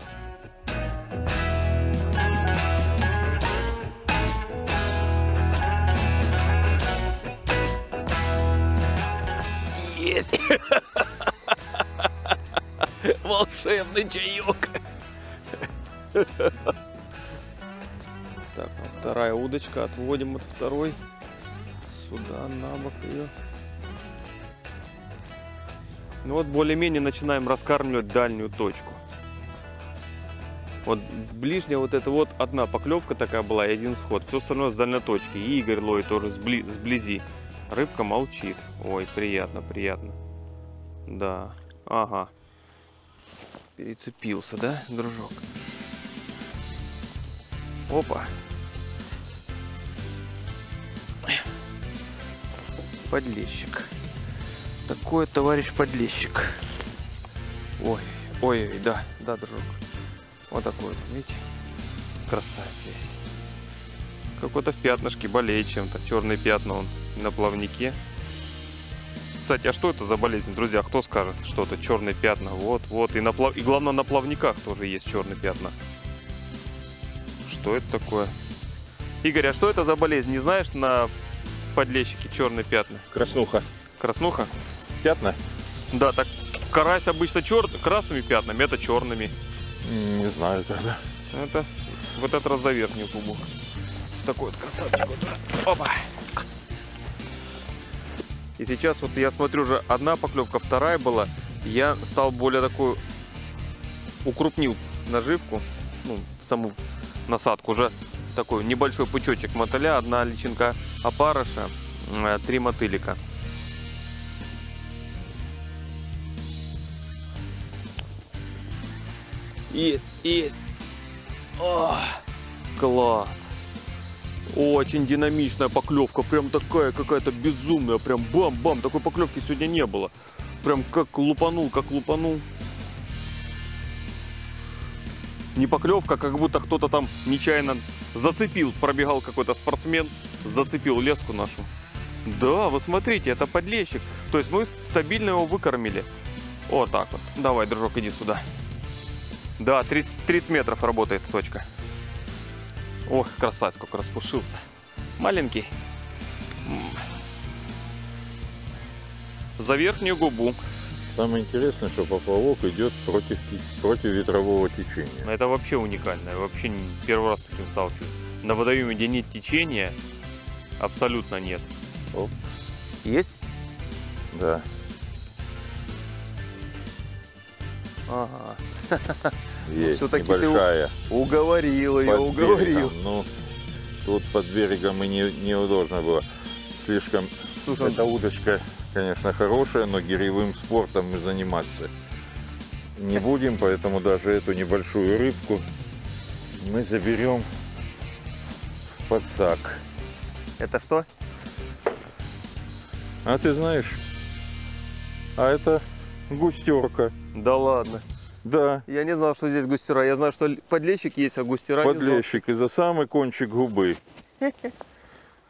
Есть! Волшебный чаек! Так, вторая удочка. Отводим от второй. Сюда, на бок ее. Ну вот более-менее начинаем раскармливать дальнюю точку. Вот ближняя вот это вот одна поклевка такая была и один сход. Все остальное с дальней точки. И Игорь ловит тоже сбли- сблизи. Рыбка молчит. Ой, приятно, приятно. Да. Ага. Перецепился, да, дружок? Опа. Подлещик. Такой товарищ подлещик. Ой, ой, ой, да, да, дружок. Вот такой вот, видите? Красавец есть. Какой-то в пятнышке болеет чем-то. Черные пятна он на плавнике. Кстати, а что это за болезнь, друзья? Кто скажет, что это черные пятна? Вот, вот. И, на плав... и главное, на плавниках тоже есть черные пятна. Что это такое? Игорь, а что это за болезнь? Не знаешь на подлещике черные пятна? Краснуха. Краснуха? Пятна? Да, так карась обычно чер... красными пятнами, это черными. Не знаю тогда. Это вот этот раз за верхнюю губу. Такой вот красавчик. Вот. Опа. И сейчас вот я смотрю уже одна поклевка, вторая была. Я стал более такой укрупнил наживку, ну, саму насадку уже такой небольшой пучочек мотыля, одна личинка опарыша, э, три мотылика. Есть, есть. О, класс. Очень динамичная поклевка, прям такая какая-то безумная, прям бам-бам, такой поклевки сегодня не было. Прям как лупанул, как лупанул. Не поклевка, как будто кто-то там нечаянно зацепил, пробегал какой-то спортсмен, зацепил леску нашу. Да, вы смотрите, это подлещик. То есть мы стабильно его выкормили. Вот так вот. Давай, дружок, иди сюда. Да, 30, 30 метров работает точка. Ох, красавец, сколько распушился. Маленький. За верхнюю губу. Самое интересное, что поплавок идет против, против ветрового течения. Это вообще уникально. Я вообще первый раз с таким сталкиваюсь. На водоеме, где нет течения, абсолютно нет. Оп. Есть? Да. Ага. Есть всё-таки ты у- небольшая. Уговорил ее, под уговорил. берегом. Ну, тут под берегом и не, неудобно было. Слишком Слушай, Эта удочка, конечно, хорошая, но гиревым спортом мы заниматься не будем, поэтому даже эту небольшую рыбку мы заберем в подсак. это что? А ты знаешь, а это густерка. Да ладно. Да, Я не знал, что здесь густера. Я знаю, что подлещик есть, а густера подлещик и за самый кончик губы.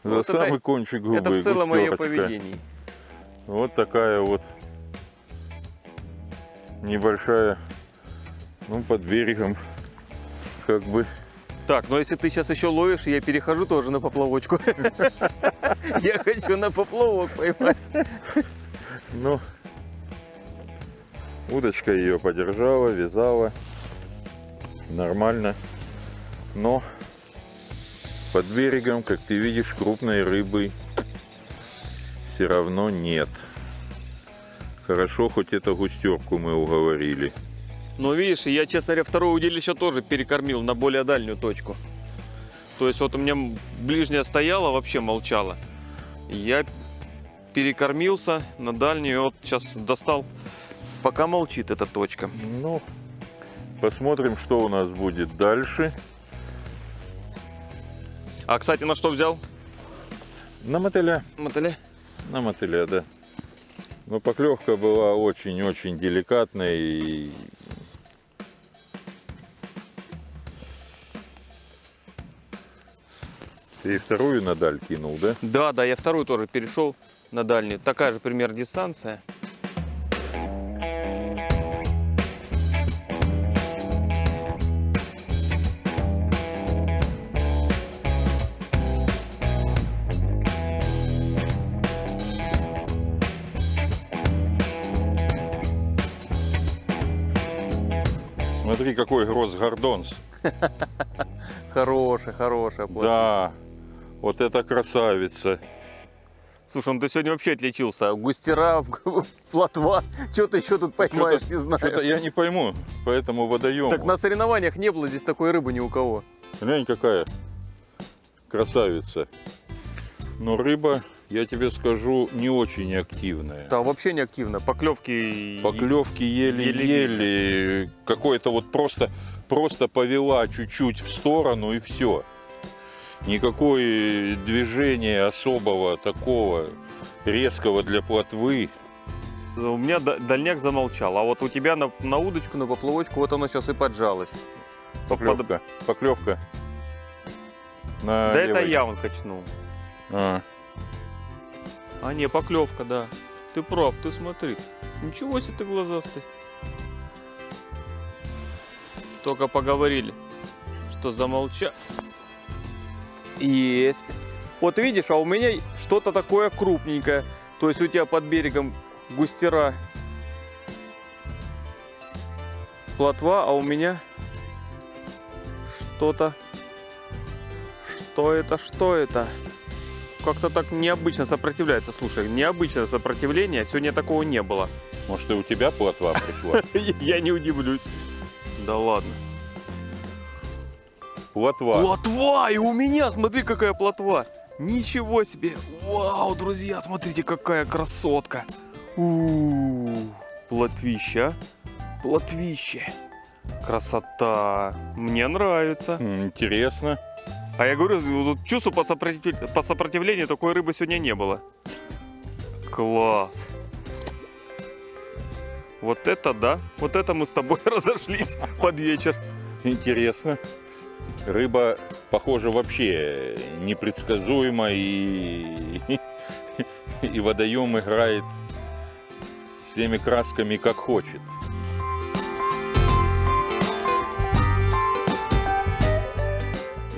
За самый кончик губы Это в целом мое поведение. Вот такая вот небольшая, ну, под берегом, как бы. Так, но если ты сейчас еще ловишь, я перехожу тоже на поплавочку. Я хочу на поплавок поймать. Ну, удочка ее подержала, вязала. Нормально. Но под берегом, как ты видишь, крупной рыбы все равно нет. Хорошо, хоть эту густерку мы уговорили. Но видишь, я, честно говоря, второе удилище тоже перекормил на более дальнюю точку. То есть вот у меня ближняя стояла, вообще молчала. Я перекормился на дальнюю. Вот сейчас достал. Пока молчит эта точка. Ну, посмотрим, что у нас будет дальше. А, кстати, на что взял? На мотыля. Мотыля. На мотыля, да. Но поклевка была очень-очень деликатной. И... Ты и вторую на даль кинул, да? Да, да, я вторую тоже перешел на дальнюю. Такая же пример дистанция. Смотри, какой гроз гордонс. Хорошая, хорошая. Да, вот это красавица. Слушай, ну ты сегодня вообще отличился. Густера, плотва. Что ты еще тут поймаешь, не знаю. Что-то я не пойму по этому водоему. Так на соревнованиях не было здесь такой рыбы ни у кого. Глянь, какая красавица. Но рыба, я тебе скажу, не очень активная. Да, вообще не активно. Поклевки. Поклевки еле-еле. Какое-то вот просто, просто повела чуть-чуть в сторону и все. Никакое движения особого такого резкого для плотвы. У меня да- дальняк замолчал, а вот у тебя на, на удочку, на поплавочку, вот оно сейчас и поджалось. По- под- Поклевка. Поклевка. На Да это левой. я он качнул. А, А не, поклевка, да. Ты прав, ты смотри. Ничего себе ты глазастый. Только поговорили, что замолча. Есть. Вот видишь, а у меня что-то такое крупненькое. То есть у тебя под берегом густера плотва, а у меня что-то... Что это, что это? Как-то так необычно сопротивляется. Слушай, необычное сопротивление, сегодня такого не было. может и у тебя плотва пришла? Я не удивлюсь. Да ладно. Плотва. Плотва! И у меня, смотри, какая плотва! Ничего себе! Вау, друзья, смотрите, какая красотка! у Плотвища, а? плотвище. Красота! Мне нравится. Интересно. А я говорю, вот чувствую по, сопротив- по сопротивлению такой рыбы сегодня не было. Класс. Вот это да. Вот это мы с тобой разошлись под вечер. Интересно. Рыба, похоже, вообще непредсказуема и, и водоем играет всеми красками, как хочет.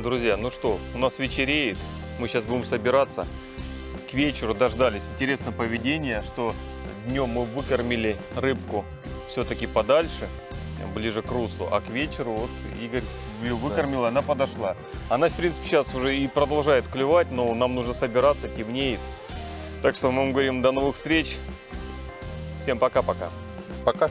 Друзья, ну что, у нас вечереет. Мы сейчас будем собираться. К вечеру дождались. Интересно поведение, что днем мы выкормили рыбку все-таки подальше, ближе к руслу, а к вечеру вот Игорь ее выкормил, и она подошла. Она, в принципе, сейчас уже и продолжает клевать, но нам нужно собираться, темнеет. Так что мы вам говорим до новых встреч. Всем пока-пока. Пока.